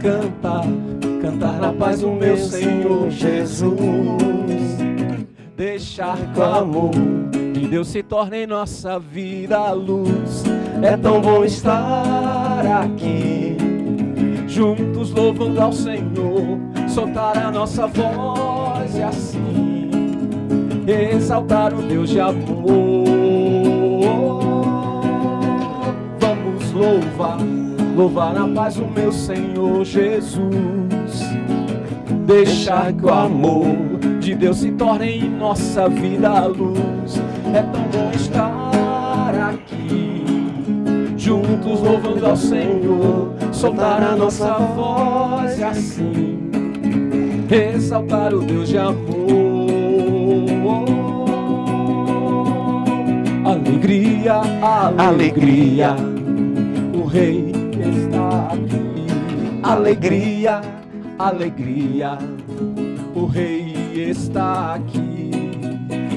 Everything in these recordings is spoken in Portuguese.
cantar, cantar na paz do meu Senhor Jesus. Deixar que o amor de Deus se torne em nossa vida a luz. É tão bom estar aqui, juntos louvando ao Senhor, soltar a nossa voz e assim exaltar o Deus de amor. Vamos louvar, louvar na paz o meu Senhor Jesus. Deixar que o amor de Deus se torne em nossa vida a luz. É tão bom estar aqui, juntos louvando ao Senhor, soltar a nossa voz e assim exaltar o Deus de amor. Alegria, alegria, o Rei está aqui. Alegria, alegria, o Rei está aqui.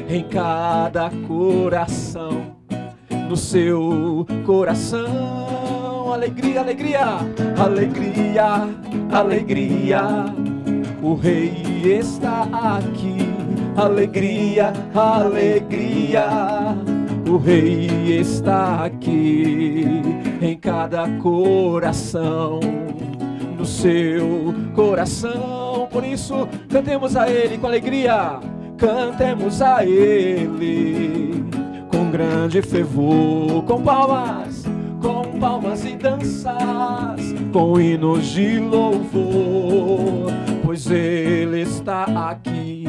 Em cada coração, no seu coração. Alegria, alegria, alegria, alegria, o Rei está aqui. Alegria, alegria o Rei está aqui em cada coração, no seu coração. Por isso, cantemos a Ele com alegria, cantemos a Ele com grande fervor, com palmas, com palmas e danças, com hinos de louvor, pois Ele está aqui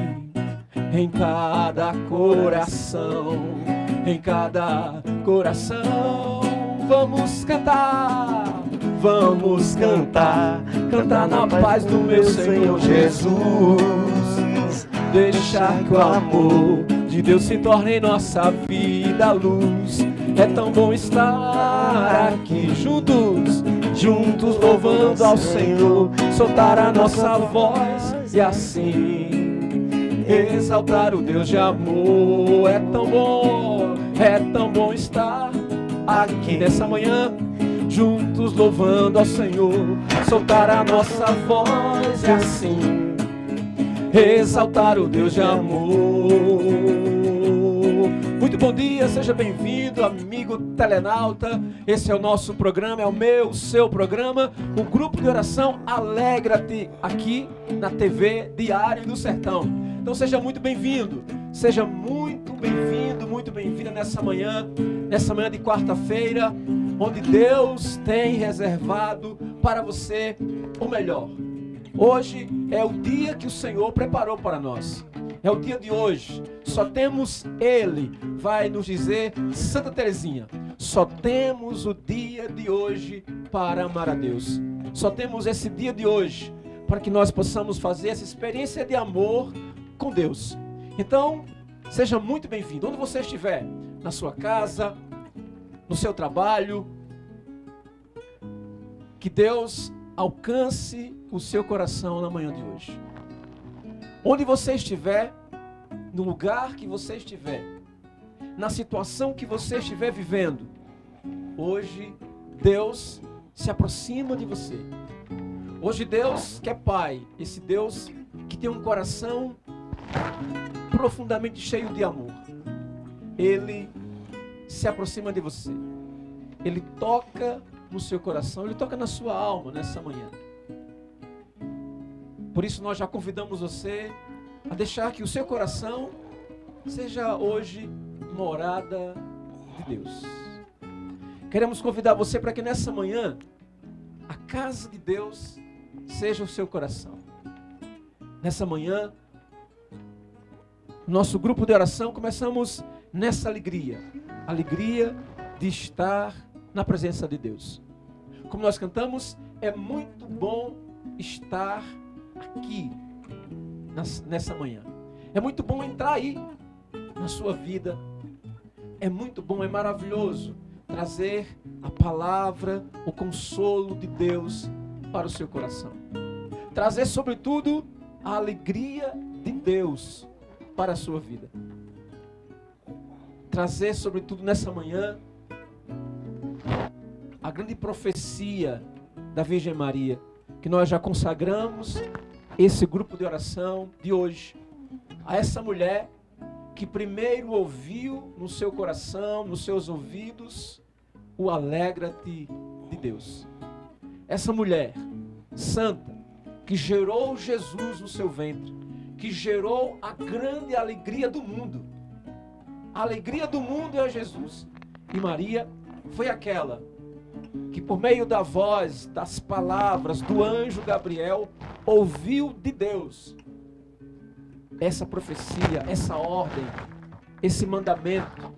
em cada coração em cada coração. Vamos cantar, vamos cantar, cantar na paz do meu Senhor Jesus. Deixar que o amor de Deus se torne em nossa vida luz. É tão bom estar aqui juntos, juntos louvando ao Senhor, soltar a nossa voz e assim exaltar o Deus de amor. É tão bom, é tão bom estar aqui nessa manhã, juntos louvando ao Senhor, soltar a nossa voz e assim exaltar o Deus de amor. Muito bom dia, seja bem-vindo, amigo telenauta. Esse é o nosso programa, é o meu, o seu programa, o grupo de oração Alegra-te aqui na TV Diário do Sertão. Então seja muito bem-vindo, seja muito bem-vindo, muito bem-vinda nessa manhã, nessa manhã de quarta-feira, onde Deus tem reservado para você o melhor. Hoje é o dia que o Senhor preparou para nós. É o dia de hoje. Só temos Ele, vai nos dizer Santa Teresinha. Só temos o dia de hoje para amar a Deus. Só temos esse dia de hoje para que nós possamos fazer essa experiência de amor com Deus. Então, seja muito bem-vindo. Onde você estiver, na sua casa, no seu trabalho, que Deus alcance o seu coração na manhã de hoje. Onde você estiver, no lugar que você estiver, na situação que você estiver vivendo, hoje Deus se aproxima de você. Hoje Deus que é Pai, esse Deus que tem um coração profundamente cheio de amor, ele se aproxima de você. Ele toca no seu coração, ele toca na sua alma nessa manhã. Por isso nós já convidamos você a deixar que o seu coração seja hoje morada de Deus. Queremos convidar você para que nessa manhã a casa de Deus seja o seu coração. Nessa manhã nosso grupo de oração, começamos nessa alegria alegria de estar na presença de Deus. Como nós cantamos, é muito bom estar aqui nessa manhã. É muito bom entrar aí na sua vida. É muito bom, é maravilhoso trazer a palavra, o consolo de Deus para o seu coração. Trazer, sobretudo, a alegria de Deus para a sua vida. Trazer, sobretudo nessa manhã, a grande profecia da Virgem Maria, que nós já consagramos esse grupo de oração de hoje a essa mulher que primeiro ouviu no seu coração, nos seus ouvidos, o alegra-te de Deus. Essa mulher santa que gerou Jesus no seu ventre, que gerou a grande alegria do mundo. A alegria do mundo é Jesus. E Maria foi aquela que, por meio da voz, das palavras do anjo Gabriel, ouviu de Deus essa profecia, essa ordem, esse mandamento,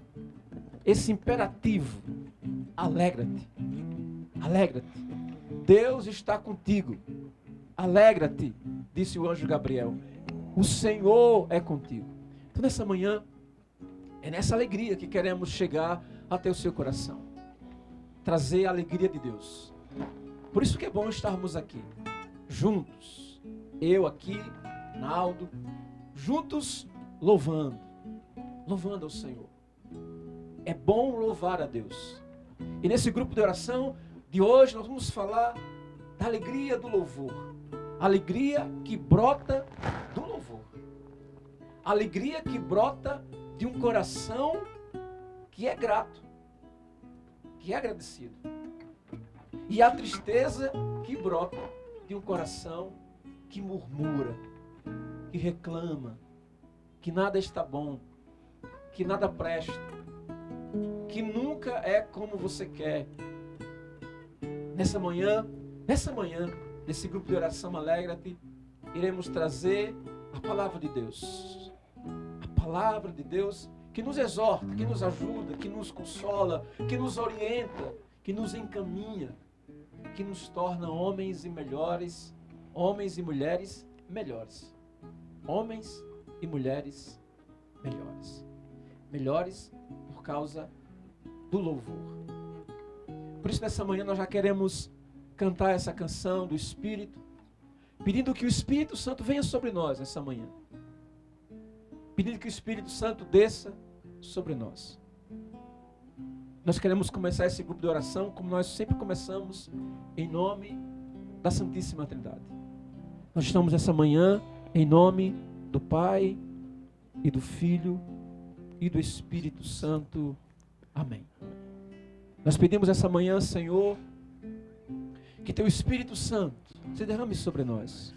esse imperativo. Alegra-te, alegra-te. Deus está contigo. Alegra-te, disse o anjo Gabriel. O Senhor é contigo. Então, nessa manhã, é nessa alegria que queremos chegar até o seu coração. Trazer a alegria de Deus. Por isso que é bom estarmos aqui, juntos. Eu aqui, Naldo, juntos louvando. Louvando ao Senhor. É bom louvar a Deus. E nesse grupo de oração de hoje nós vamos falar da alegria do louvor. Alegria que brota. Alegria que brota de um coração que é grato, que é agradecido. E a tristeza que brota de um coração que murmura, que reclama, que nada está bom, que nada presta, que nunca é como você quer. Nessa manhã, nessa manhã, nesse grupo de oração Alegra-te, iremos trazer a palavra de Deus. Palavra de Deus que nos exorta, que nos ajuda, que nos consola, que nos orienta, que nos encaminha, que nos torna homens e melhores, homens e mulheres melhores. Homens e mulheres melhores. Melhores por causa do louvor. Por isso, nessa manhã, nós já queremos cantar essa canção do Espírito, pedindo que o Espírito Santo venha sobre nós essa manhã. Pedindo que o Espírito Santo desça sobre nós. Nós queremos começar esse grupo de oração como nós sempre começamos, em nome da Santíssima Trindade. Nós estamos essa manhã em nome do Pai e do Filho e do Espírito Santo. Amém. Nós pedimos essa manhã, Senhor, que teu Espírito Santo se derrame sobre nós.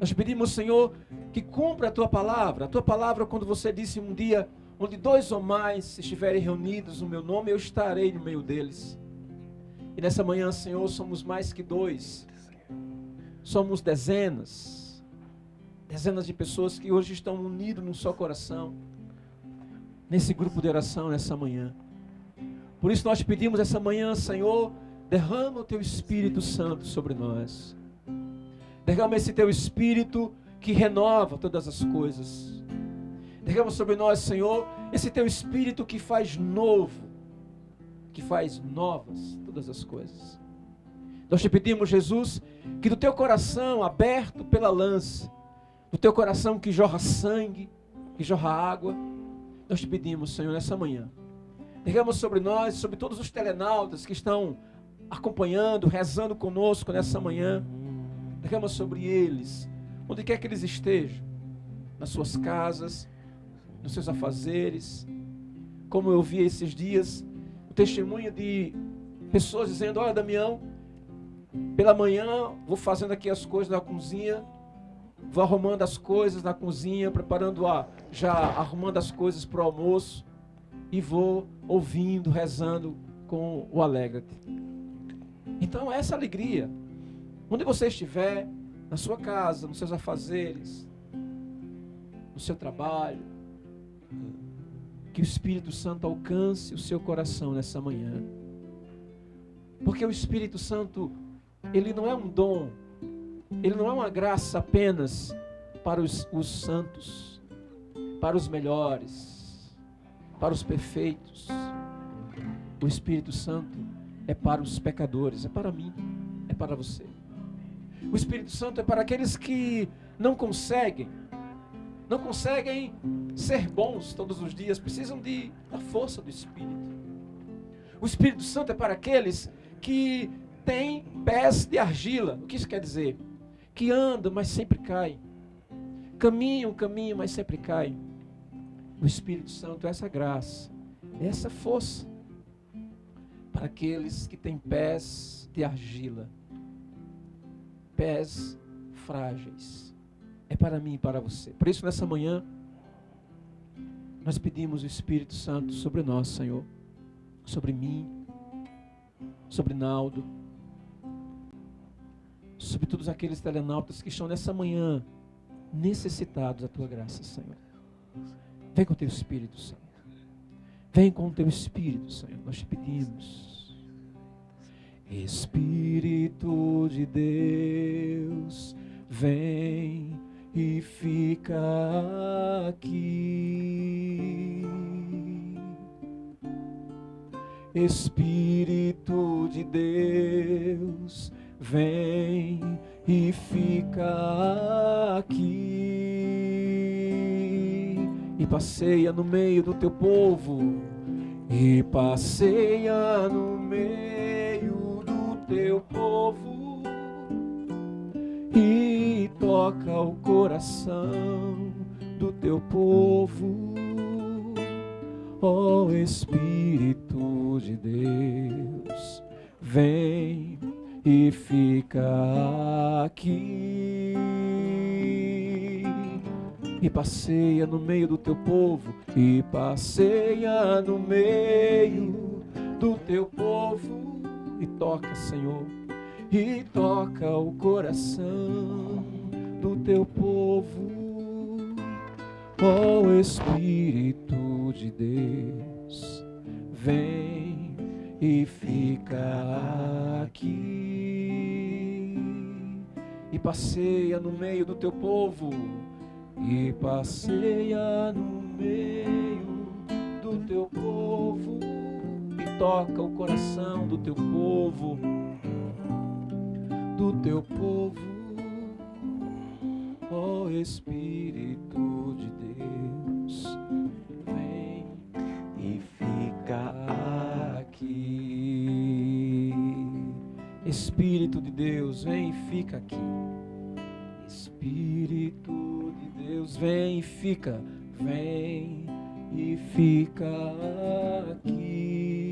Nós pedimos, Senhor, que cumpra a tua palavra. A tua palavra, quando você disse um dia, onde dois ou mais estiverem reunidos no meu nome, eu estarei no meio deles. E nessa manhã, Senhor, somos mais que dois. Somos dezenas. Dezenas de pessoas que hoje estão unidas no seu coração. Nesse grupo de oração, nessa manhã. Por isso nós pedimos essa manhã, Senhor, derrama o teu Espírito Santo sobre nós. Derrama esse teu Espírito que renova todas as coisas. Derrama sobre nós, Senhor, esse teu Espírito que faz novo, que faz novas todas as coisas. Nós te pedimos, Jesus, que do teu coração aberto pela lança, do teu coração que jorra sangue, que jorra água, nós te pedimos, Senhor, nessa manhã. Derrama sobre nós, sobre todos os telenautas que estão acompanhando, rezando conosco nessa manhã. Derrama sobre eles, onde quer que eles estejam, nas suas casas, nos seus afazeres. Como eu vi esses dias, o testemunho de pessoas dizendo: Olha, Damião, pela manhã vou fazendo aqui as coisas na cozinha, vou arrumando as coisas na cozinha, preparando a, já arrumando as coisas para o almoço e vou ouvindo, rezando com o Alegra-te. Então, essa alegria, onde você estiver, na sua casa, nos seus afazeres, no seu trabalho, que o Espírito Santo alcance o seu coração nessa manhã. Porque o Espírito Santo, ele não é um dom, ele não é uma graça apenas para os, os santos, para os melhores, para os perfeitos. O Espírito Santo é para os pecadores, é para mim, é para você. O Espírito Santo é para aqueles que não conseguem, não conseguem ser bons todos os dias, precisam de, da força do Espírito. O Espírito Santo é para aqueles que tem pés de argila. O que isso quer dizer? Que andam, mas sempre cai. Caminham, caminham, mas sempre cai. O Espírito Santo é essa graça, é essa força para aqueles que têm pés de argila, pés frágeis. É para mim e para você. Por isso, nessa manhã, nós pedimos o Espírito Santo sobre nós, Senhor, sobre mim, sobre Naldo, sobre todos aqueles telenautas que estão nessa manhã necessitados da tua graça, Senhor. Vem com o teu Espírito, Senhor. Vem com o teu Espírito, Senhor. Nós te pedimos. Espírito de Deus, vem e fica aqui. Espírito de Deus, vem e fica aqui e passeia no meio do teu povo e passeia no meio teu povo e toca o coração do teu povo ó oh, Espírito de Deus. Vem e fica aqui e passeia no meio do teu povo e passeia no meio do teu povo e toca, Senhor, e toca o coração do teu povo. Ó oh, Espírito de Deus, vem e fica aqui e passeia no meio do teu povo e passeia no meio do teu povo toca o coração do teu povo do teu povo ó oh Espírito de Deus. Espírito de Deus, vem e fica aqui. Espírito de Deus, vem e fica, vem e fica aqui.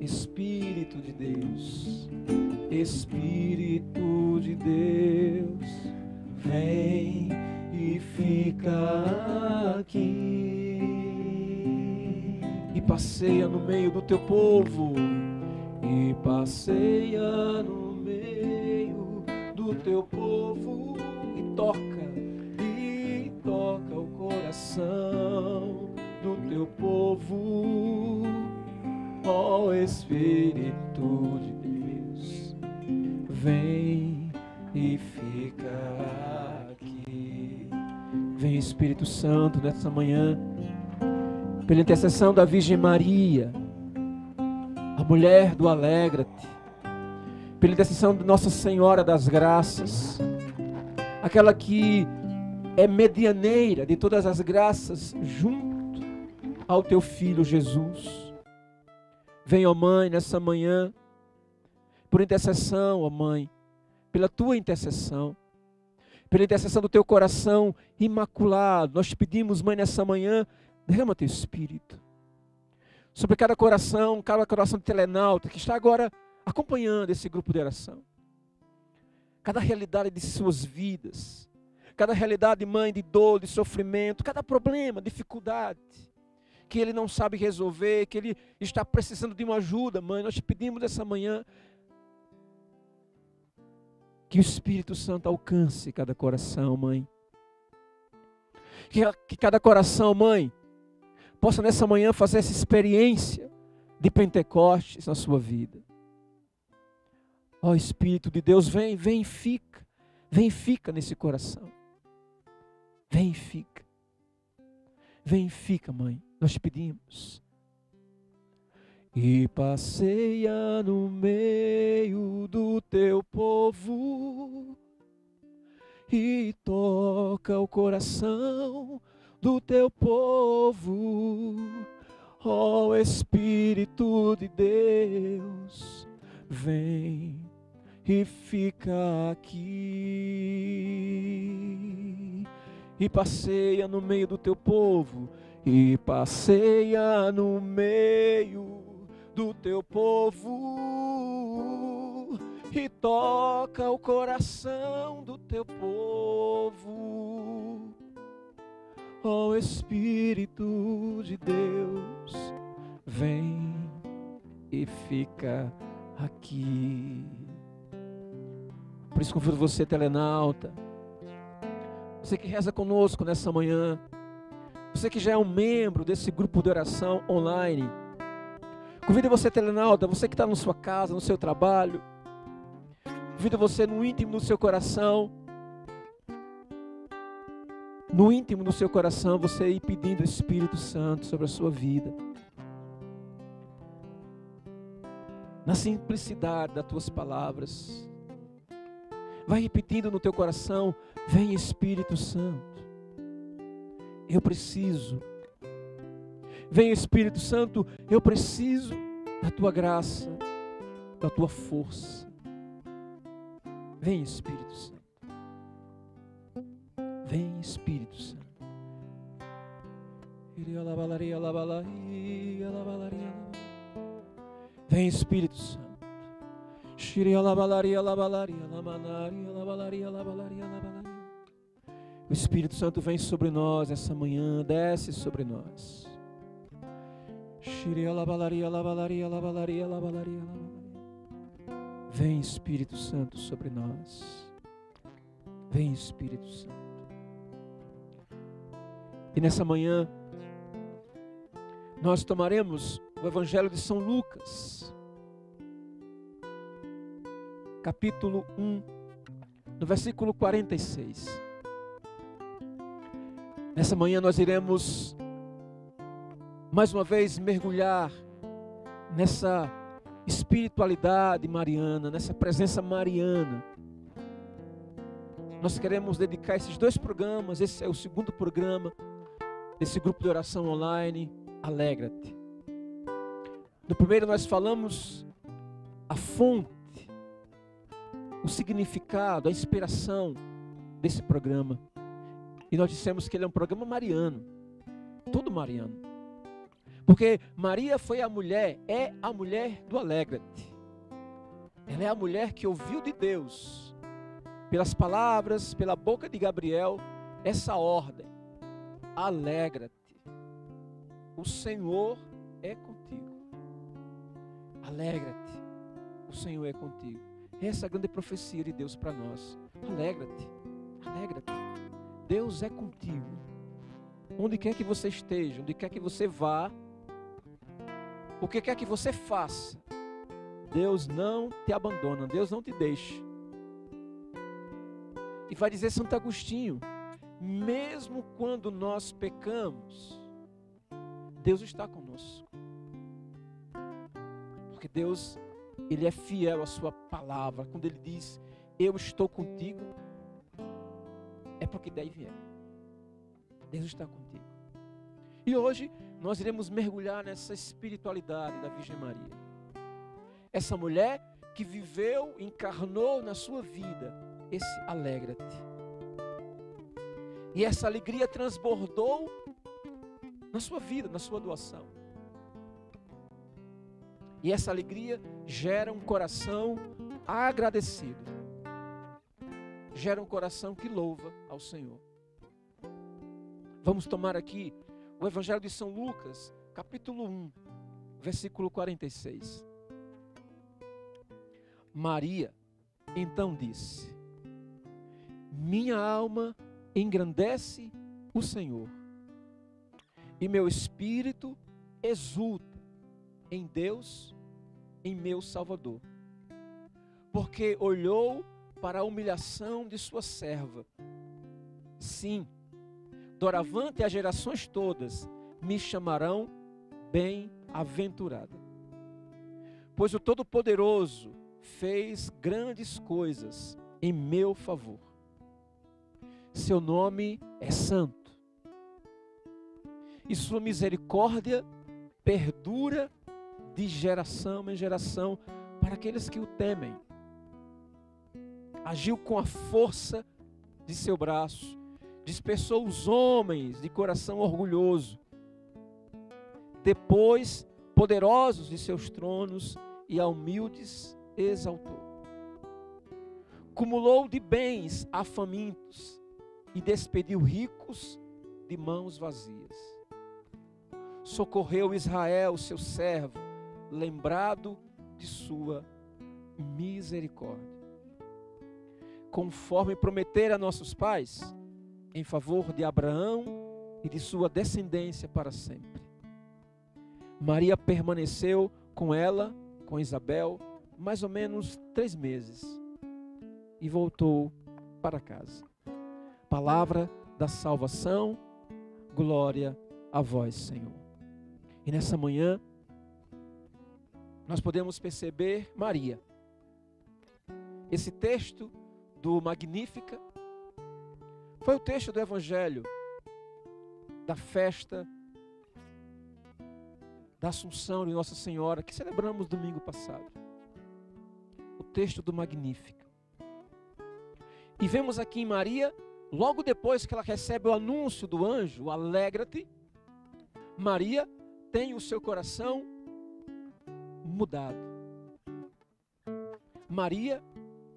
Espírito de Deus, Espírito de Deus, vem e fica aqui. E passeia no meio do teu povo e passeia no meio do teu povo coração do teu povo, ó Espírito de Deus, vem e fica aqui. Vem Espírito Santo nessa manhã, pela intercessão da Virgem Maria a mulher do Alegra-te, pela intercessão de Nossa Senhora das Graças, aquela que é medianeira de todas as graças, junto ao teu filho Jesus. Vem, ó Mãe, nessa manhã, por intercessão, ó Mãe, pela tua intercessão, pela intercessão do teu coração imaculado. Nós te pedimos, Mãe, nessa manhã, derrama teu espírito sobre cada coração, cada coração de telenauta que está agora acompanhando esse grupo de oração. Cada realidade de suas vidas, cada realidade, mãe, de dor, de sofrimento, cada problema, dificuldade que ele não sabe resolver, que ele está precisando de uma ajuda, mãe. Nós te pedimos essa manhã que o Espírito Santo alcance cada coração, mãe. Que, que cada coração, mãe, possa nessa manhã fazer essa experiência de Pentecostes na sua vida. Ó oh, Espírito de Deus, vem, vem fica. Vem fica nesse coração. Vem e fica. Vem e fica, mãe. Nós pedimos. E passeia no meio do teu povo e toca o coração do teu povo, Ó oh, Espírito de Deus, vem e fica aqui e passeia no meio do teu povo e passeia no meio do teu povo e toca o coração do teu povo. Ó oh, Espírito de Deus, vem e fica aqui. Por isso convido você, telenauta, você que reza conosco nessa manhã, você que já é um membro desse grupo de oração online, convido você, telenauta, você que está na sua casa, no seu trabalho, convido você no íntimo do seu coração, no íntimo do seu coração, você ir pedindo o Espírito Santo sobre a sua vida. Na simplicidade das tuas palavras. Vai repetindo no teu coração: Vem Espírito Santo. Eu preciso. Vem Espírito Santo, eu preciso da tua graça, da tua força. Vem Espírito Santo. Vem Espírito Santo. Vem Espírito Santo. O Espírito Santo vem sobre nós essa manhã, desce sobre nós. Vem Espírito Santo sobre nós. Vem Espírito Santo. E nessa manhã, nós tomaremos o Evangelho de São Lucas, capítulo 1, no versículo 46. Nessa manhã nós iremos mais uma vez mergulhar nessa espiritualidade mariana, nessa presença mariana. Nós queremos dedicar esses dois programas, esse é o segundo programa desse grupo de oração online, Alegra-te. No primeiro nós falamos a fonte o significado, a inspiração desse programa. E nós dissemos que ele é um programa mariano. Todo mariano. Porque Maria foi a mulher, é a mulher do Alegra-te. Ela é a mulher que ouviu de Deus, pelas palavras, pela boca de Gabriel, essa ordem: alegra-te. O Senhor é contigo. Alegra-te. O Senhor é contigo. Essa é a grande profecia de Deus para nós. Alegra-te, alegra-te. Deus é contigo. Onde quer que você esteja, onde quer que você vá, o que quer que você faça, Deus não te abandona, Deus não te deixa. E vai dizer Santo Agostinho: mesmo quando nós pecamos, Deus está conosco. Porque Deus ele é fiel à sua palavra. Quando ele diz, eu estou contigo, porque deve é. Deus está contigo. E hoje nós iremos mergulhar nessa espiritualidade da Virgem Maria. Essa mulher que viveu, encarnou na sua vida esse alegra-te. E essa alegria transbordou na sua vida, na sua doação. E essa alegria gera um coração agradecido. Gera um coração que louva ao Senhor. Vamos tomar aqui o Evangelho de São Lucas, capítulo 1, versículo 46. Maria então disse: Minha alma engrandece o Senhor, e meu espírito exulta em Deus, em meu Salvador. Porque olhou para a humilhação de sua serva. Sim, doravante as gerações todas me chamarão bem-aventurada. Pois o Todo-Poderoso fez grandes coisas em meu favor. Seu nome é santo. E sua misericórdia perdura de geração em geração para aqueles que o temem. Agiu com a força de seu braço, dispersou os homens de coração orgulhoso. Depois, poderosos de seus tronos e a humildes exaltou. Cumulou de bens a famintos e despediu ricos de mãos vazias. Socorreu Israel, seu servo, lembrado de sua misericórdia. Conforme prometer a nossos pais, em favor de Abraão e de sua descendência para sempre. Maria permaneceu com ela, com Isabel, mais ou menos três meses e voltou para casa. Palavra da salvação, glória a vós, Senhor. E nessa manhã, nós podemos perceber Maria. Esse texto do Magnífica foi o texto do Evangelho da festa da Assunção de Nossa Senhora que celebramos domingo passado. O texto do Magnífica. E vemos aqui em Maria, logo depois que ela recebe o anúncio do anjo, alegra-te, Maria tem o seu coração mudado. Maria,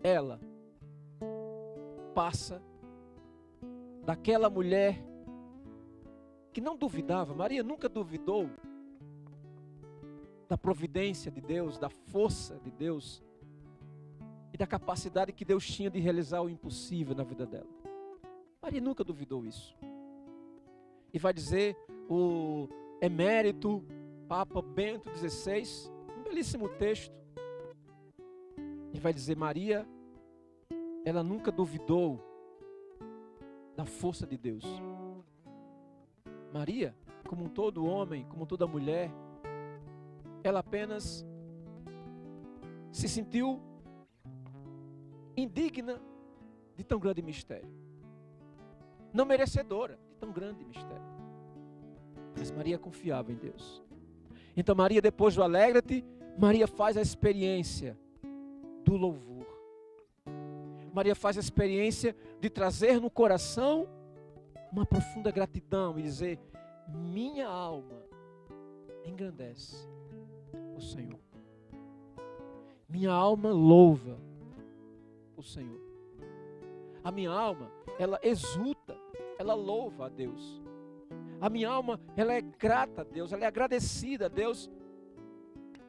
ela passa daquela mulher que não duvidava, Maria nunca duvidou da providência de Deus, da força de Deus e da capacidade que Deus tinha de realizar o impossível na vida dela. Maria nunca duvidou isso. E vai dizer o emérito Papa Bento XVI, um belíssimo texto, e vai dizer: Maria, ela nunca duvidou da força de Deus. Maria, como todo homem, como toda mulher, ela apenas se sentiu indigna de tão grande mistério, não merecedora de tão grande mistério. Mas Maria confiava em Deus. Então, Maria, depois do alegra-te, Maria faz a experiência do louvor. Maria faz a experiência de trazer no coração uma profunda gratidão e dizer: Minha alma engrandece o Senhor. Minha alma louva o Senhor. A minha alma, ela exulta, ela louva a Deus. A minha alma, ela é grata a Deus, ela é agradecida a Deus,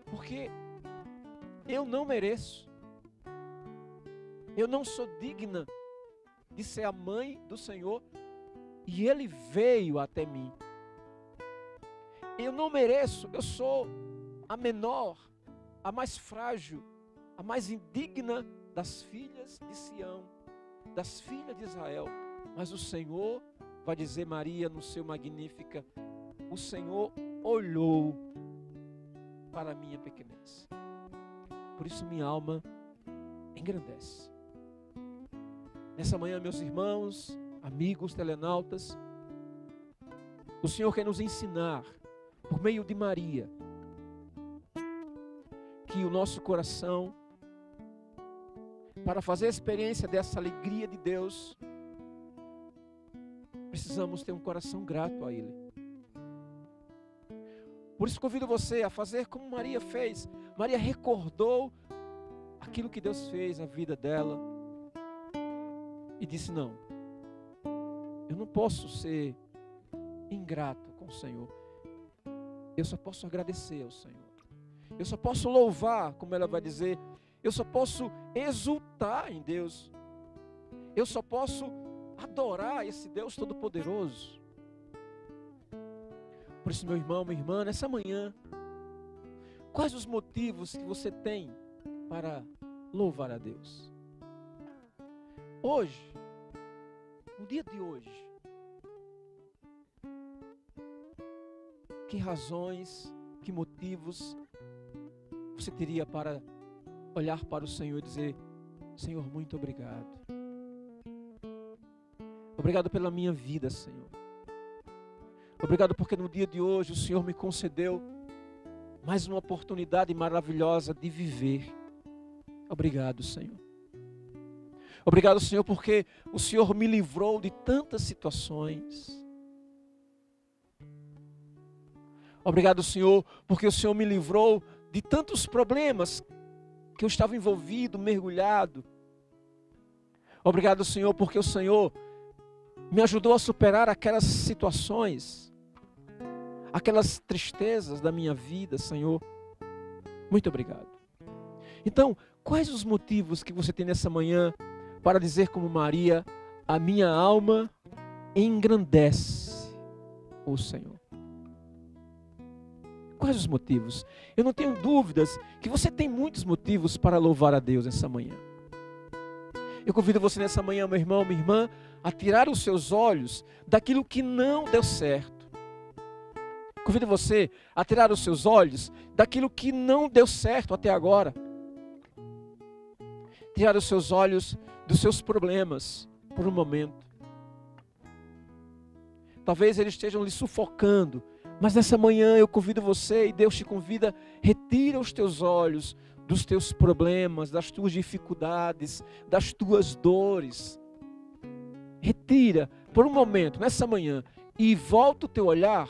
porque eu não mereço. Eu não sou digna de ser a mãe do Senhor e Ele veio até mim. Eu não mereço, eu sou a menor, a mais frágil, a mais indigna das filhas de Sião, das filhas de Israel. Mas o Senhor, vai dizer Maria no seu Magnífica, o Senhor olhou para a minha pequenez. Por isso minha alma engrandece. Nessa manhã, meus irmãos, amigos, telenautas, o Senhor quer nos ensinar, por meio de Maria, que o nosso coração, para fazer a experiência dessa alegria de Deus, precisamos ter um coração grato a Ele. Por isso convido você a fazer como Maria fez. Maria recordou aquilo que Deus fez na vida dela e disse: Não, eu não posso ser ingrato com o Senhor. Eu só posso agradecer ao Senhor. Eu só posso louvar, como ela vai dizer. Eu só posso exultar em Deus. Eu só posso adorar esse Deus Todo-Poderoso. Por isso, meu irmão, minha irmã, nessa manhã, quais os motivos que você tem para louvar a Deus? Hoje, no dia de hoje, que razões, que motivos você teria para olhar para o Senhor e dizer: Senhor, muito obrigado. Obrigado pela minha vida, Senhor. Obrigado porque no dia de hoje o Senhor me concedeu mais uma oportunidade maravilhosa de viver. Obrigado, Senhor. Obrigado, Senhor, porque o Senhor me livrou de tantas situações. Obrigado, Senhor, porque o Senhor me livrou de tantos problemas que eu estava envolvido, mergulhado. Obrigado, Senhor, porque o Senhor me ajudou a superar aquelas situações, aquelas tristezas da minha vida, Senhor. Muito obrigado. Então, quais os motivos que você tem nessa manhã para dizer como Maria, a minha alma engrandece o Senhor? Quais os motivos? Eu não tenho dúvidas que você tem muitos motivos para louvar a Deus nessa manhã. Eu convido você nessa manhã, meu irmão, minha irmã, a tirar os seus olhos daquilo que não deu certo. Convido você a tirar os seus olhos daquilo que não deu certo até agora. Tirar os seus olhos dos seus problemas por um momento. Talvez eles estejam lhe sufocando mas nessa manhã eu convido você e Deus te convida, retira os teus olhos dos teus problemas, das tuas dificuldades, das tuas dores. Retira por um momento, nessa manhã, e volta o teu olhar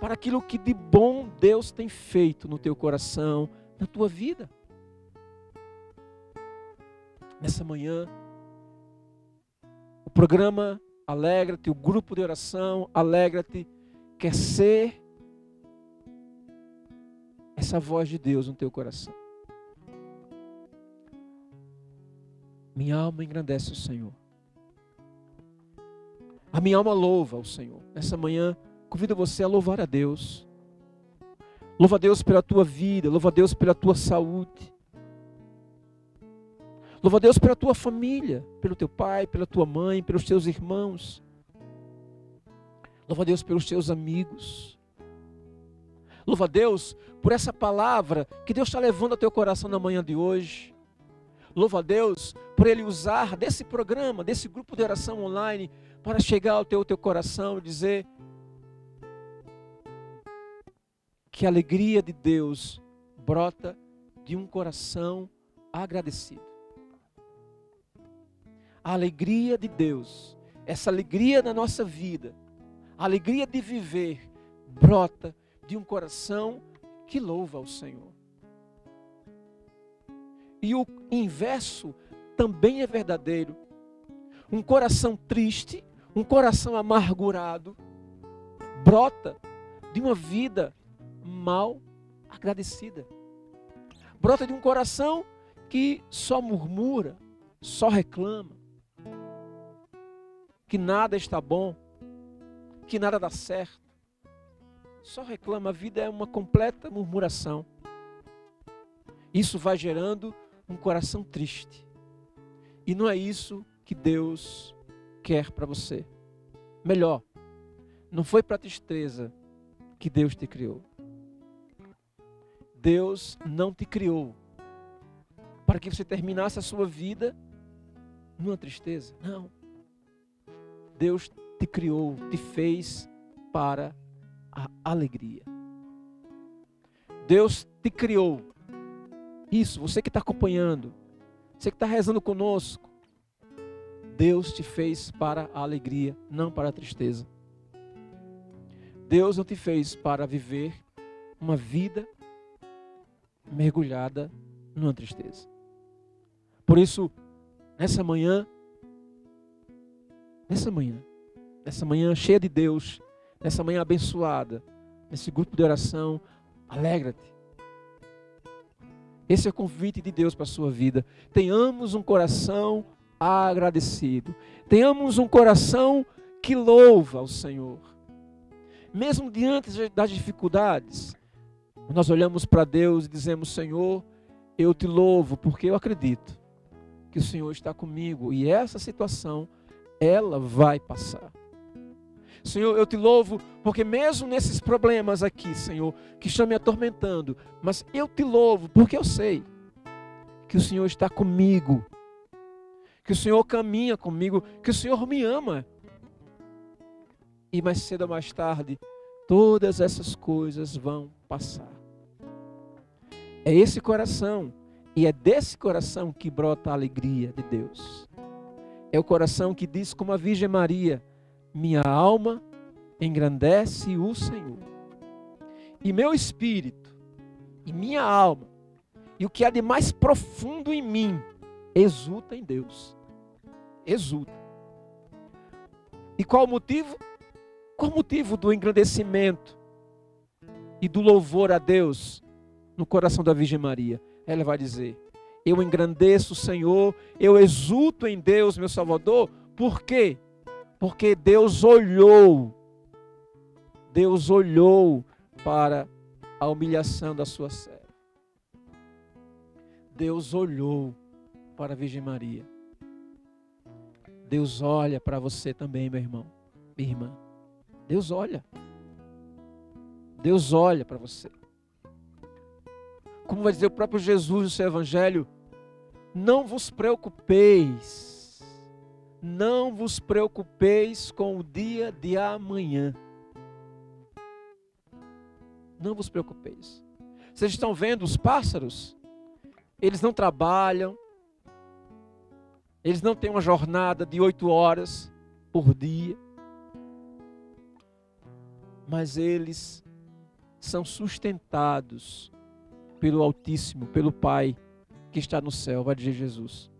para aquilo que de bom Deus tem feito no teu coração, na tua vida. Nessa manhã, o programa Alegra-te, o grupo de oração Alegra-te quer ser essa voz de Deus no teu coração. Minha alma engrandece o Senhor. A minha alma louva o Senhor. Nessa manhã, convido você a louvar a Deus. Louva a Deus pela tua vida, louva a Deus pela tua saúde. Louva a Deus pela tua família, pelo teu pai, pela tua mãe, pelos teus irmãos. Louva a Deus pelos teus amigos. Louva a Deus por essa palavra que Deus está levando ao teu coração na manhã de hoje. Louva a Deus por Ele usar desse programa, desse grupo de oração online, para chegar ao teu, teu coração e dizer que a alegria de Deus brota de um coração agradecido. A alegria de Deus, essa alegria na nossa vida, a alegria de viver brota de um coração que louva ao Senhor. E o inverso também é verdadeiro. Um coração triste, um coração amargurado, brota de uma vida mal agradecida. Brota de um coração que só murmura, só reclama, que nada está bom, que nada dá certo. Só reclama, a vida é uma completa murmuração. Isso vai gerando um coração triste. E não é isso que Deus quer para você. Melhor, não foi para tristeza que Deus te criou. Deus não te criou para que você terminasse a sua vida numa tristeza. Não. Deus te criou, te fez para a alegria. Deus te criou. Isso, você que está acompanhando, você que está rezando conosco. Deus te fez para a alegria, não para a tristeza. Deus não te fez para viver uma vida mergulhada numa tristeza. Por isso, nessa manhã, nessa manhã, nessa manhã cheia de Deus, nessa manhã abençoada, nesse grupo de oração, alegra-te. Esse é o convite de Deus para a sua vida. Tenhamos um coração agradecido. Tenhamos um coração que louva ao Senhor. Mesmo diante das dificuldades, nós olhamos para Deus e dizemos: Senhor, eu te louvo porque eu acredito que o Senhor está comigo e essa situação ela vai passar. Senhor, eu te louvo porque mesmo nesses problemas aqui, Senhor, que estão me atormentando, mas eu te louvo porque eu sei que o Senhor está comigo, que o Senhor caminha comigo, que o Senhor me ama. E mais cedo ou mais tarde, todas essas coisas vão passar. É esse coração. E é desse coração que brota a alegria de Deus. É o coração que diz, como a Virgem Maria: Minha alma engrandece o Senhor. E meu espírito, e minha alma, e o que há de mais profundo em mim, exulta em Deus. Exulta. E qual o motivo? Qual o motivo do engrandecimento e do louvor a Deus no coração da Virgem Maria? Ela vai dizer: Eu engrandeço o Senhor, eu exulto em Deus, meu Salvador. Por quê? Porque Deus olhou, Deus olhou para a humilhação da sua serva. Deus olhou para a Virgem Maria. Deus olha para você também, meu irmão, minha irmã. Deus olha. Deus olha para você. Como vai dizer o próprio Jesus no seu evangelho, não vos preocupeis. Não vos preocupeis com o dia de amanhã. Não vos preocupeis. Vocês estão vendo os pássaros? Eles não trabalham, eles não têm uma jornada de oito horas por dia, mas eles são sustentados pelo Altíssimo, pelo Pai que está no céu, vai dizer Jesus.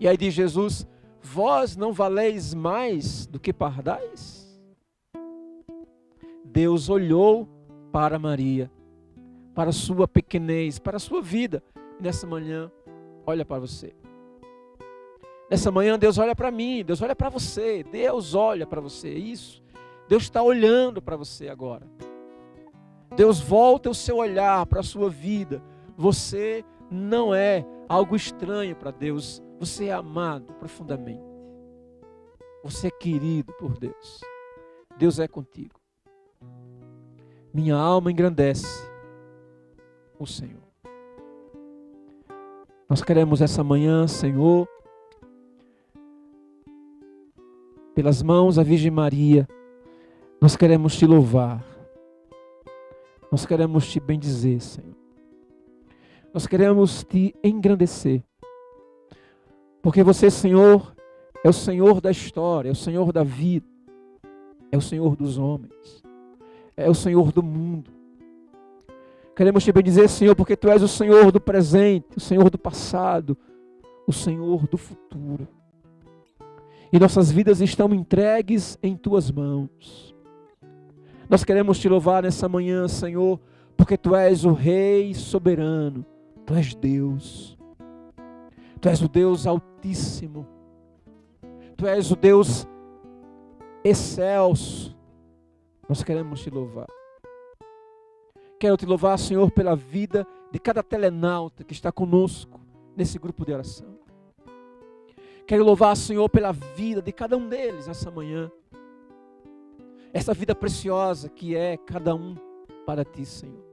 E aí diz Jesus: Vós não valeis mais do que pardais? Deus olhou para Maria, para sua pequenez, para sua vida, e nessa manhã olha para você. Nessa manhã Deus olha para mim, Deus olha para você, Deus olha para você. Isso. Deus está olhando para você agora. Deus volta o seu olhar para a sua vida. Você não é algo estranho para Deus. Você é amado profundamente. Você é querido por Deus. Deus é contigo. Minha alma engrandece o Senhor. Nós queremos essa manhã, Senhor, pelas mãos da Virgem Maria, nós queremos te louvar. Nós queremos te bendizer, Senhor. Nós queremos te engrandecer. Porque você, Senhor, é o Senhor da história, é o Senhor da vida, é o Senhor dos homens, é o Senhor do mundo. Queremos te bendizer, Senhor, porque tu és o Senhor do presente, o Senhor do passado, o Senhor do futuro. E nossas vidas estão entregues em tuas mãos. Nós queremos te louvar nessa manhã, Senhor, porque tu és o Rei soberano, tu és Deus, tu és o Deus Altíssimo, tu és o Deus excelso. Nós queremos te louvar. Quero te louvar, Senhor, pela vida de cada telenauta que está conosco nesse grupo de oração. Quero louvar, Senhor, pela vida de cada um deles essa manhã. Essa vida preciosa que é cada um para ti, Senhor.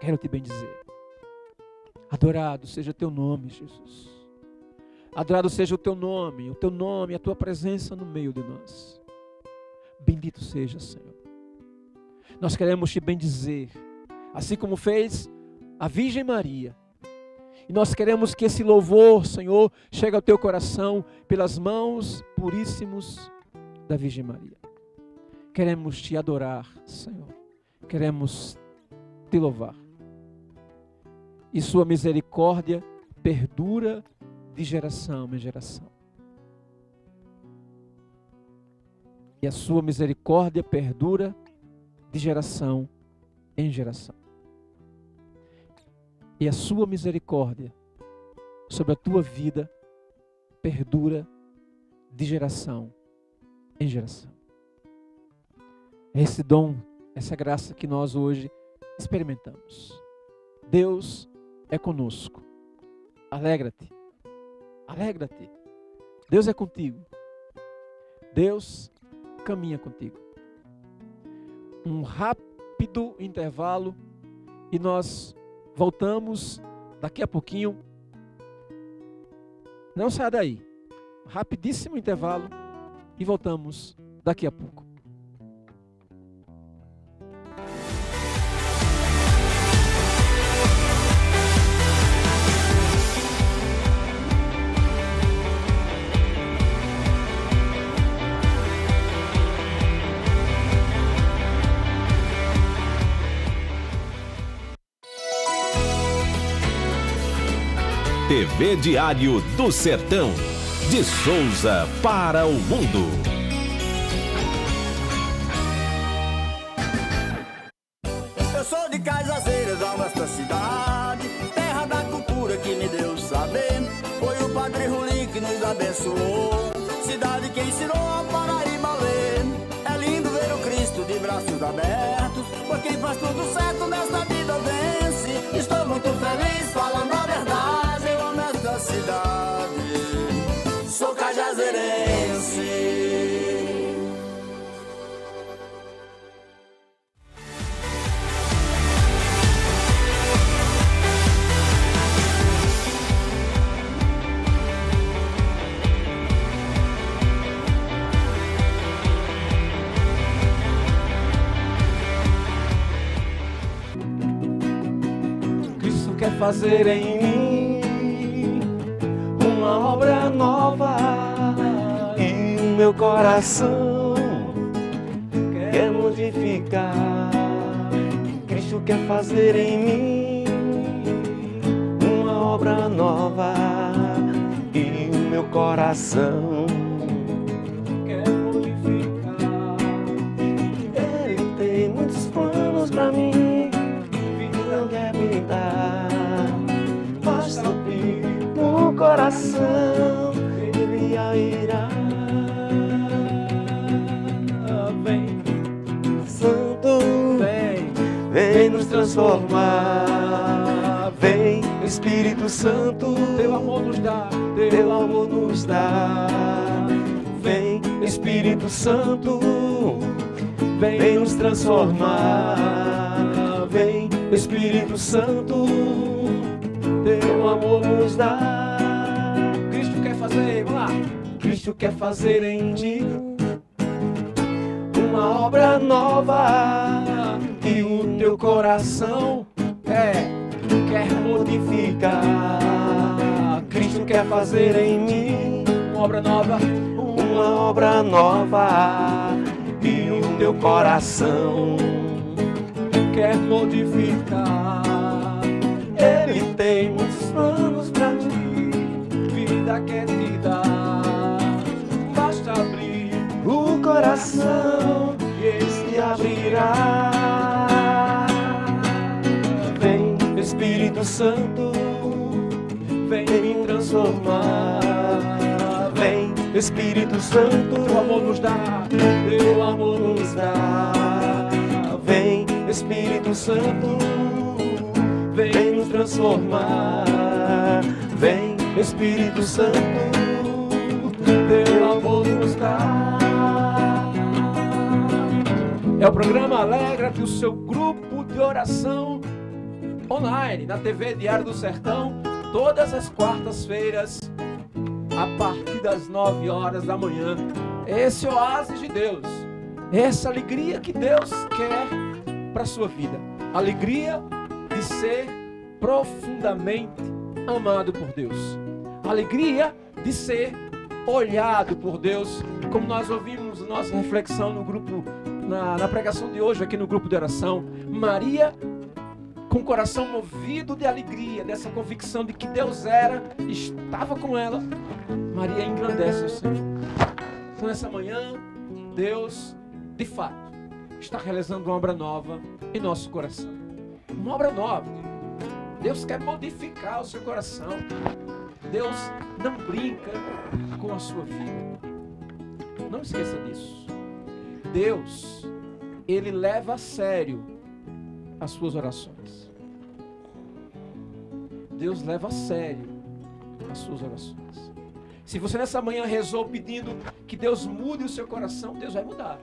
Quero te bendizer. Adorado seja o teu nome, Jesus. Adorado seja o teu nome, o teu nome, a tua presença no meio de nós. Bendito seja, Senhor. Nós queremos te bendizer, assim como fez a Virgem Maria. E nós queremos que esse louvor, Senhor, chegue ao teu coração pelas mãos puríssimos da Virgem Maria. Queremos te adorar, Senhor. Queremos te louvar. E sua misericórdia perdura de geração em geração. E a sua misericórdia perdura de geração em geração. E a sua misericórdia sobre a tua vida perdura de geração em geração. Esse dom, essa graça que nós hoje experimentamos. Deus é conosco. Alegra-te. Alegra-te. Deus é contigo. Deus caminha contigo um rápido intervalo e nós voltamos daqui a pouquinho. Não saia daí. Rapidíssimo intervalo e voltamos daqui a pouco. TV Diário do Sertão. De Souza para o Mundo. Quer fazer em mim uma obra nova e o meu coração quer modificar. Cristo quer fazer em mim uma obra nova e o meu coração quer modificar. Ele tem muitos planos pra mim vida quer me dar. Coração, ele irá. Vem, Santo, vem, vem nos transformar. Vem, Espírito Santo, teu amor nos dá, teu amor nos dá. Vem, Espírito Santo, vem nos transformar. Vem, Espírito Santo, teu amor nos dá. Cristo quer fazer em ti uma obra nova e o teu coração é quer modificar. Cristo quer fazer em mim uma obra nova, uma obra nova e o teu coração quer modificar. Ele tem muitos planos pra ti, vida quer te dar. Coração e se abrirá. Vem, Espírito Santo, vem me transformar. Vem, Espírito Santo, teu amor nos dá, teu amor nos dá. Vem, Espírito Santo, vem nos transformar. Vem, Espírito Santo, teu amor nos dá. É o programa Alegra-te, o seu grupo de oração online na TV Diário do Sertão, todas as quartas-feiras, a partir das 9 horas da manhã. Esse oásis de Deus, essa alegria que Deus quer para a sua vida. Alegria de ser profundamente amado por Deus. Alegria de ser olhado por Deus, como nós ouvimos nossa reflexão no grupo, na, na pregação de hoje aqui no grupo de oração. Maria com o coração movido de alegria, dessa convicção de que Deus era, estava com ela, Maria engrandece o Senhor. Então, nessa manhã, Deus, de fato, está realizando uma obra nova em nosso coração. Uma obra nova. Deus quer modificar o seu coração. Deus não brinca com a sua vida. Não esqueça disso. Deus, Ele leva a sério as suas orações. Deus leva a sério as suas orações. Se você nessa manhã rezou pedindo que Deus mude o seu coração, Deus vai mudar.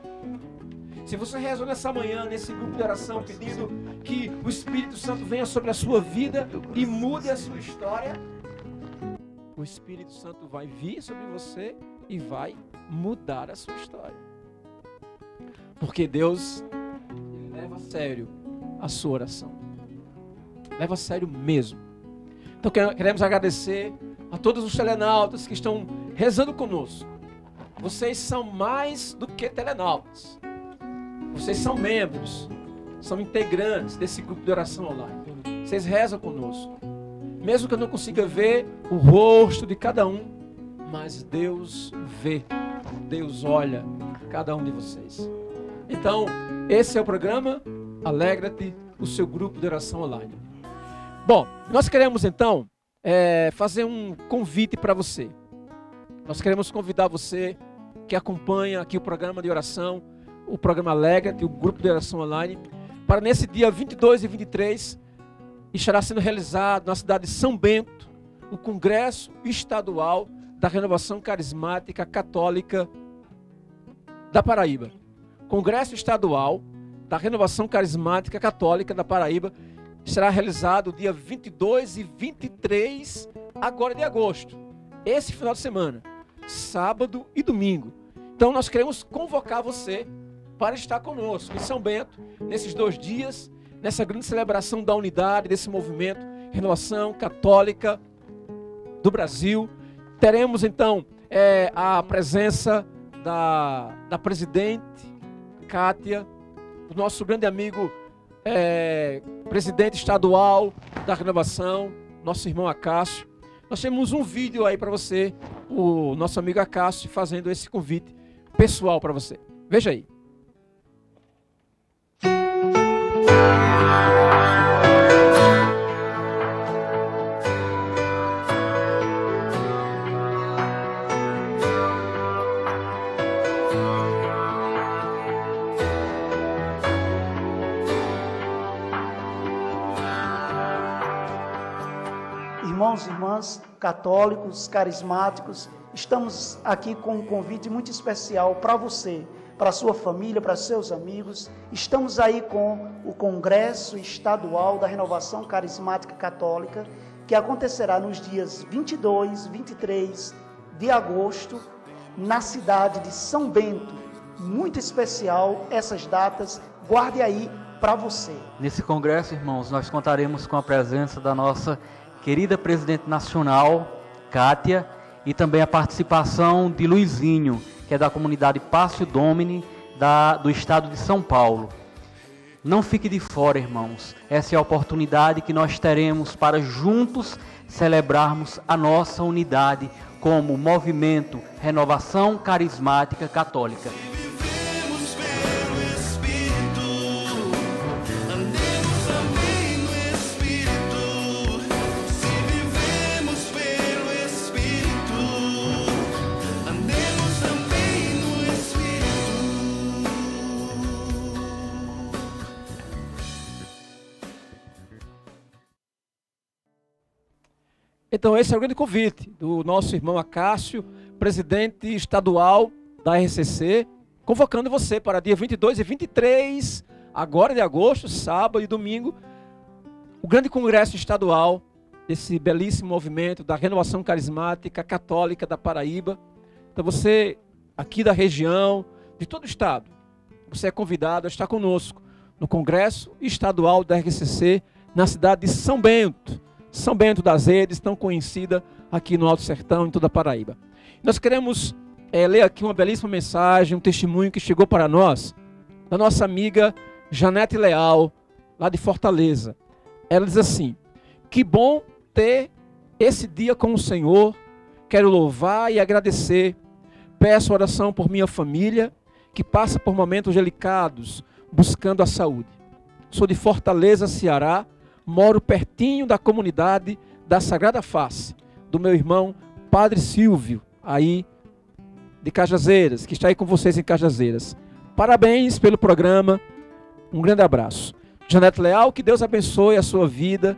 Se você rezou nessa manhã, nesse grupo de oração, pedindo que o Espírito Santo venha sobre a sua vida e mude a sua história, o Espírito Santo vai vir sobre você e vai mudar a sua história. Porque Deus leva a sério a sua oração. Leva a sério mesmo. Então queremos agradecer a todos os telenautas que estão rezando conosco. Vocês são mais do que telenautas. Vocês são membros, são integrantes desse grupo de oração online. Vocês rezam conosco. mesmo que eu não consiga ver o rosto de cada um, mas Deus vê, Deus olha cada um de vocês. Então, esse é o programa Alegra-te, o seu grupo de oração online. Bom, nós queremos então é, fazer um convite para você. Nós queremos convidar você que acompanha aqui o programa de oração, o programa Alegra-te, o grupo de oração online, para nesse dia 22 e 23 estará sendo realizado na cidade de São Bento o Congresso Estadual da Renovação Carismática Católica da Paraíba. Congresso Estadual da Renovação Carismática Católica da Paraíba será realizado dia 22 e 23 agora de agosto. Esse final de semana, sábado e domingo. Então nós queremos convocar você para estar conosco em São Bento nesses dois dias nessa grande celebração da unidade desse movimento, renovação católica do Brasil. Teremos então é, a presença da, da presidente Kátia, do nosso grande amigo é, presidente estadual da renovação, nosso irmão Acácio. Nós temos um vídeo aí para você, o nosso amigo Acácio, fazendo esse convite pessoal para você. Veja aí. Católicos, carismáticos, estamos aqui com um convite muito especial para você para sua família, para seus amigos. Estamos aí com o Congresso Estadual da Renovação Carismática Católica, que acontecerá nos dias 22, 23 de agosto, na cidade de São Bento. Muito especial essas datas, guarde aí para você. Nesse congresso, irmãos, nós contaremos com a presença da nossa querida presidente nacional, Kátia, e também a participação de Luizinho, que é da comunidade Pácio Domini, da, do estado de São Paulo. Não fique de fora, irmãos. Essa é a oportunidade que nós teremos para juntos celebrarmos a nossa unidade como movimento Renovação Carismática Católica. Então, esse é o grande convite do nosso irmão Acácio, presidente estadual da RCC, convocando você para dia 22 e 23, agora de agosto, sábado e domingo, o grande congresso estadual desse belíssimo movimento da renovação carismática católica da Paraíba. Então, você aqui da região, de todo o estado, você é convidado a estar conosco no congresso estadual da RCC na cidade de São Bento são Bento das Redes, tão conhecida aqui no Alto Sertão, em toda a Paraíba. Nós queremos é, ler aqui uma belíssima mensagem, um testemunho que chegou para nós, da nossa amiga Janete Leal, lá de Fortaleza. Ela diz assim: Que bom ter esse dia com o Senhor, quero louvar e agradecer. Peço oração por minha família, que passa por momentos delicados, buscando a saúde. Sou de Fortaleza, Ceará moro pertinho da comunidade da Sagrada Face, do meu irmão Padre Silvio, aí de Cajazeiras, que está aí com vocês em Cajazeiras. Parabéns pelo programa, um grande abraço. Janete Leal, que Deus abençoe a sua vida.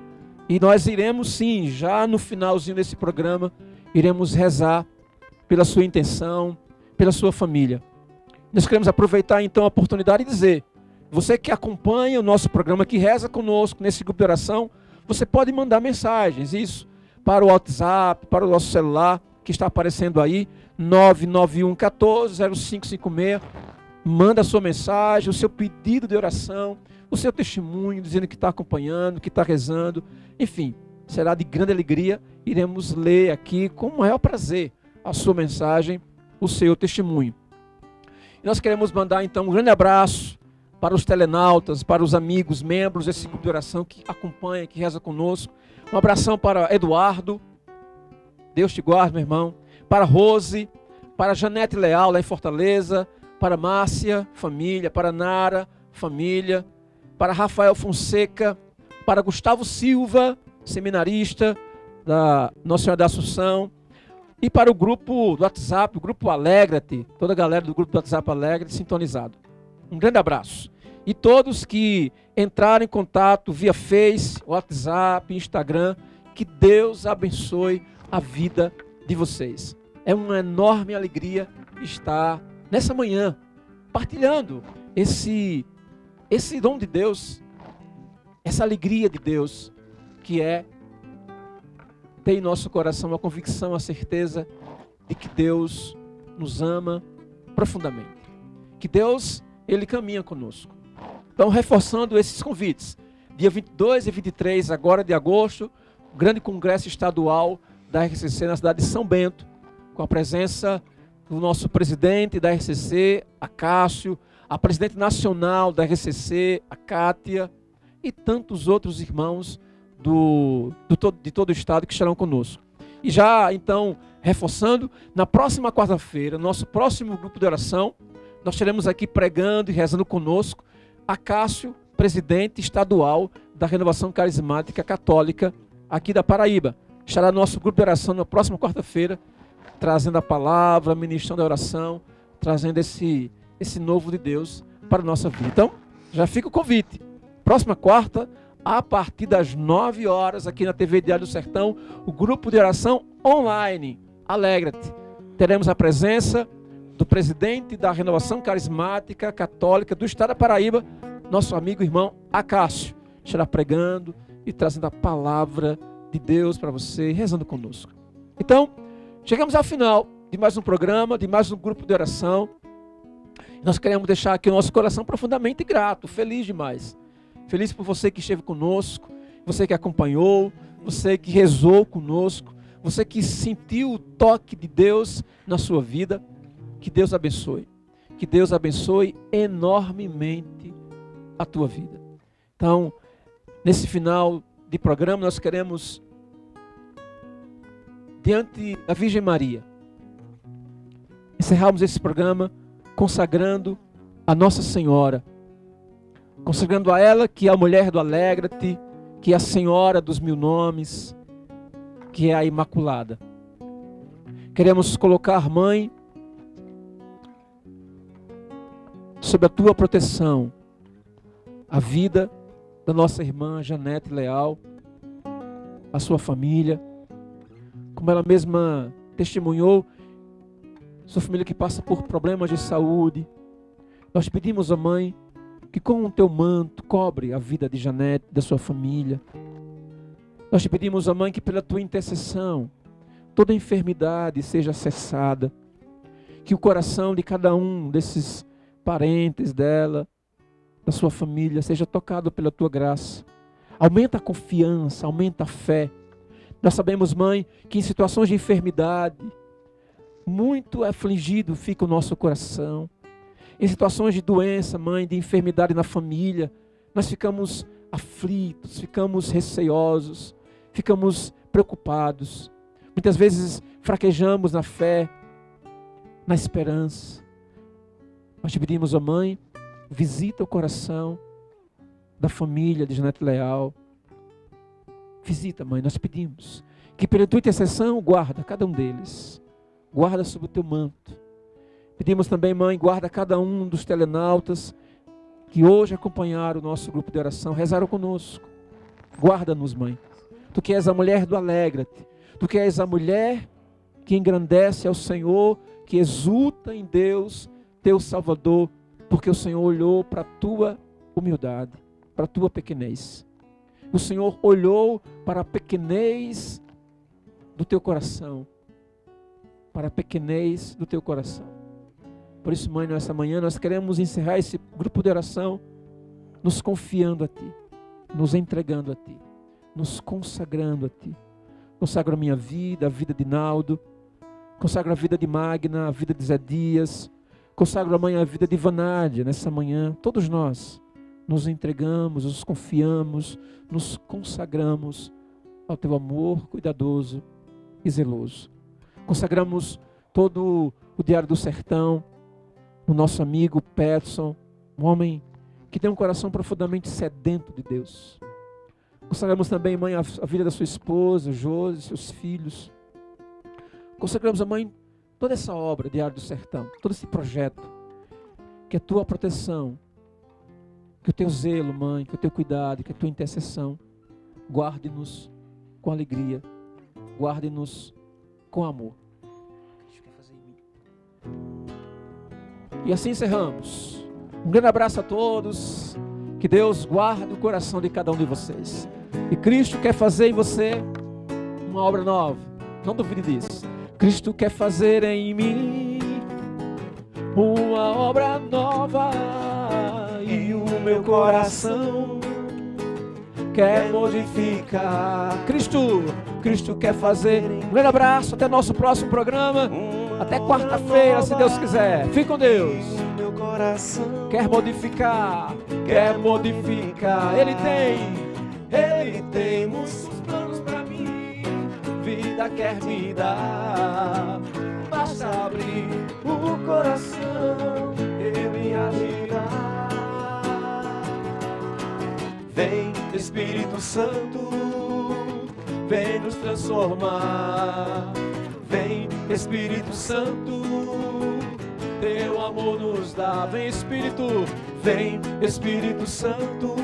E nós iremos sim, já no finalzinho desse programa, iremos rezar pela sua intenção, pela sua família. Nós queremos aproveitar então a oportunidade e dizer você que acompanha o nosso programa, que reza conosco nesse grupo de oração, você pode mandar mensagens, isso, para o WhatsApp, para o nosso celular, que está aparecendo aí, 991 14 0556. Manda a sua mensagem, o seu pedido de oração, o seu testemunho, dizendo que está acompanhando, que está rezando. Enfim, será de grande alegria. Iremos ler aqui com o maior prazer a sua mensagem, o seu testemunho. E nós queremos mandar então um grande abraço para os telenautas, para os amigos, membros desse grupo de oração que acompanha, que reza conosco. Um abração para Eduardo. Deus te guarde, meu irmão. Para Rose, para Janete Leal, lá em Fortaleza, para Márcia, família, para Nara, família, para Rafael Fonseca, para Gustavo Silva, seminarista da Nossa Senhora da Assunção, e para o grupo do WhatsApp, o grupo Alegra-te, toda a galera do grupo do WhatsApp Alegre sintonizado. Um grande abraço. E todos que entraram em contato via Face, WhatsApp, Instagram, que Deus abençoe a vida de vocês. É uma enorme alegria estar nessa manhã partilhando esse esse dom de Deus, essa alegria de Deus, que é ter em nosso coração a convicção, a certeza de que Deus nos ama profundamente. Que Deus, Ele caminha conosco. Então, reforçando esses convites, dia 22 e 23, agora de agosto, grande congresso estadual da RCC na cidade de São Bento, com a presença do nosso presidente da RCC, Acácio, a presidente nacional da RCC, a Kátia, e tantos outros irmãos do, do, de todo o estado que estarão conosco. E já então, reforçando, na próxima quarta-feira, nosso próximo grupo de oração, nós teremos aqui pregando e rezando conosco a Cássio, presidente estadual da Renovação Carismática Católica aqui da Paraíba. Estará nosso grupo de oração na próxima quarta-feira, trazendo a palavra, ministrando a oração, trazendo esse esse novo de Deus para a nossa vida. Então, já fica o convite. Próxima quarta, a partir das 9 horas, aqui na TV Diário do Sertão, o grupo de oração online. Alegra-te. Teremos a presença do presidente da Renovação Carismática Católica do Estado da Paraíba, nosso amigo irmão Acácio. Estará pregando e trazendo a palavra de Deus para você, rezando conosco. Então, chegamos ao final de mais um programa, de mais um grupo de oração. Nós queremos deixar aqui o nosso coração profundamente grato, feliz demais. Feliz por você que esteve conosco, você que acompanhou, você que rezou conosco, você que sentiu o toque de Deus na sua vida. Que Deus abençoe. Que Deus abençoe enormemente a tua vida. Então, nesse final de programa, nós queremos, diante da Virgem Maria, encerrarmos esse programa consagrando a Nossa Senhora, consagrando a ela que é a mulher do Alegra-te, que é a Senhora dos mil nomes, que é a Imaculada. Queremos colocar, Mãe, sob a tua proteção, a vida da nossa irmã Janete Leal, a sua família, como ela mesma testemunhou sua família que passa por problemas de saúde. Nós pedimos à mãe que com o teu manto cobre a vida de Janete, da sua família. Nós te pedimos, a mãe, que pela tua intercessão toda enfermidade seja cessada. Que o coração de cada um desses parentes dela, da sua família, seja tocado pela tua graça. Aumenta a confiança, aumenta a fé. Nós sabemos, mãe, que em situações de enfermidade, muito afligido fica o nosso coração. Em situações de doença, mãe, de enfermidade na família, nós ficamos aflitos, ficamos receosos, ficamos preocupados. Muitas vezes fraquejamos na fé, na esperança. Nós te pedimos, ó mãe, visita o coração da família de Janete Leal. Visita, mãe, nós pedimos que pela tua intercessão guarda cada um deles guarda sob o teu manto. Pedimos também, mãe, guarda cada um dos telenautas que hoje acompanharam o nosso grupo de oração, rezaram conosco. Guarda-nos, mãe. Tu que és a mulher do alegra-te. Tu que és a mulher que engrandece ao Senhor, que exulta em Deus, teu Salvador, porque o Senhor olhou para a tua humildade, para a tua pequenez. O Senhor olhou para a pequenez do teu coração para a pequenez do teu coração. Por isso, mãe, nessa manhã nós queremos encerrar esse grupo de oração nos confiando a Ti, nos entregando a Ti, nos consagrando a Ti. Consagro a minha vida, a vida de Naldo, consagro a vida de Magna, a vida de Zé Dias, consagro a mãe a vida de Vanádia nessa manhã. Todos nós nos entregamos, nos confiamos, nos consagramos ao teu amor cuidadoso e zeloso. Consagramos todo o Diário do Sertão, o nosso amigo Peterson, um homem que tem um coração profundamente sedento de Deus. Consagramos também, mãe, a, vida da sua esposa, Josi, seus filhos. Consagramos a mãe toda essa obra, Diário do Sertão, todo esse projeto, que a tua proteção, que o teu zelo, mãe, que o teu cuidado, que a tua intercessão, guarde-nos com alegria, guarde-nos com amor. E assim encerramos. Um grande abraço a todos. Que Deus guarde o coração de cada um de vocês. E Cristo quer fazer em você uma obra nova. Não duvide disso. Cristo quer fazer em mim uma obra nova. E o meu coração quer modificar. Cristo, Cristo quer fazer. Um grande abraço. Até nosso próximo programa. Até quarta-feira, se Deus quiser. Fique com Deus. Quer modificar, quer modificar. Ele tem, Ele tem Vida quer me dar. Basta abrir o coração, Ele agirá. Vem, Espírito Santo, vem nos transformar. Vem, Espírito Santo, teu amor nos dá. Vem, Espírito, vem, Espírito Santo,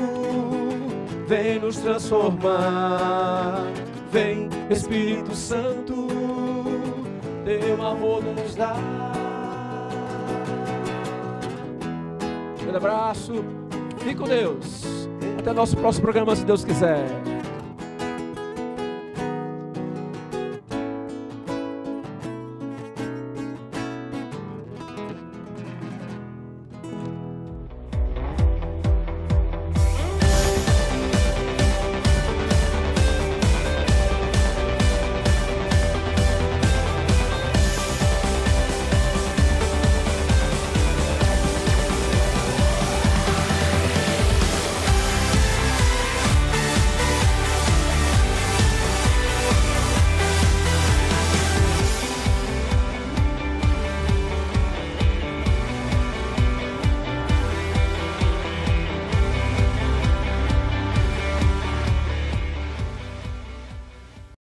vem nos transformar. Vem, Espírito Santo, teu amor nos dá. Um abraço, fique com Deus. Até nosso próximo programa, se Deus quiser.